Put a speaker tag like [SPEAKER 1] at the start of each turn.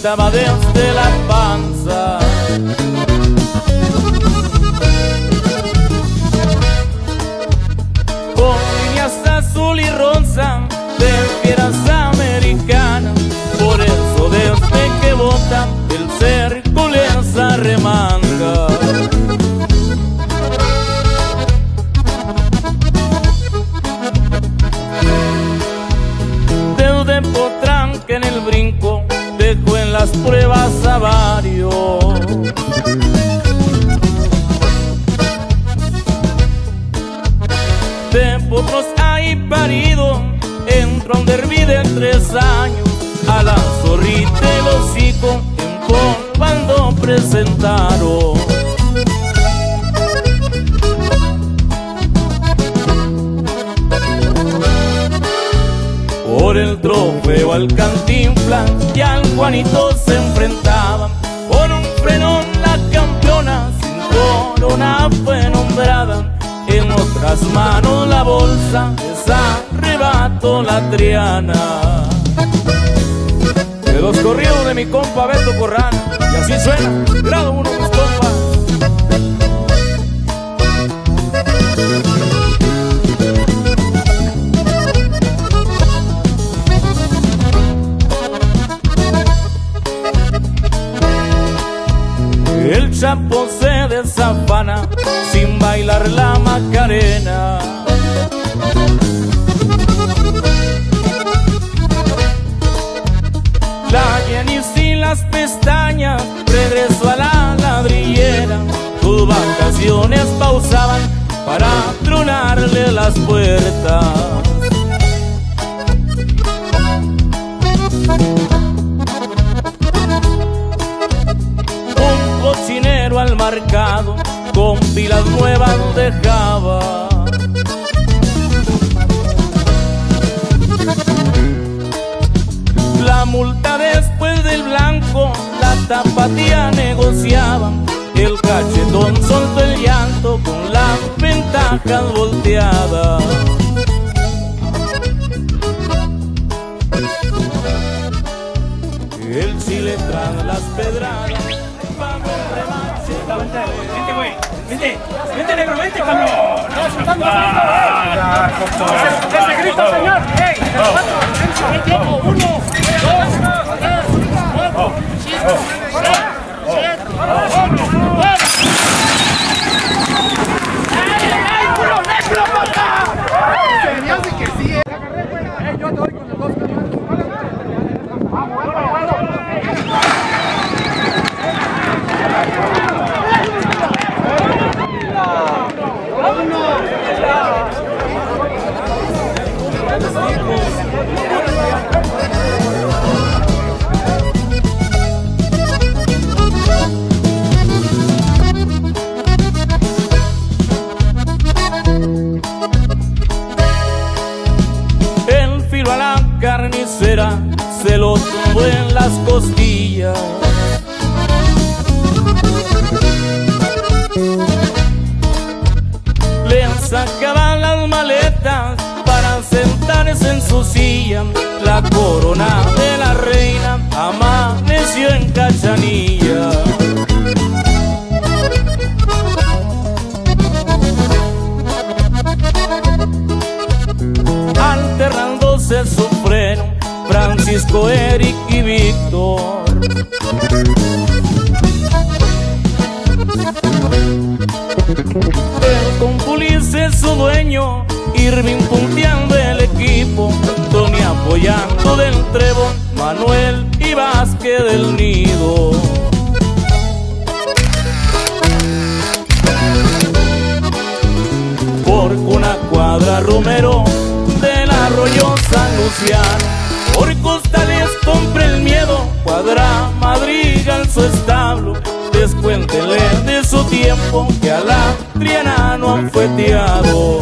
[SPEAKER 1] gritaba desde la panza. De potros hay parido, entró a un derbi de tres años, a la zorrita el hocico empolvando presentaron. Por el trofeo al cantinflas y al Juanito se enfrentaban. Corona fue nombrada. En otras manos la bolsa les arrebató la triana. De los corridos de mi compa Beto Corrana. Y así suena, grado uno mis compas. Chapo se desafana sin bailar la macarena. La Jenny sin las pestañas regresó a la ladrillera. Sus vacaciones pausaban para tronarle las puertas. Cocinero al marcado con pilas nuevas dejaba. La multa después del blanco, la tapatía negociaba. El cachetón soltó el llanto con las ventajas volteadas. El chile tras las pedradas.
[SPEAKER 2] Vente. Vente, negro. Vente, cabrón. Ah.
[SPEAKER 1] Las costillas. Le sacaban las maletas para sentarse en su silla. La corona de la reina amaneció en cachanilla. alternándose sufrieron Francisco, Eric Víctor. Pero con su dueño, Irving punteando el equipo, Tony apoyando del Trevo, Manuel y Vázquez del Nido. por una cuadra Romero del arroyo San Luciano. Por cuadra en su establo Descuéntele de su tiempo que a la triana no han feteado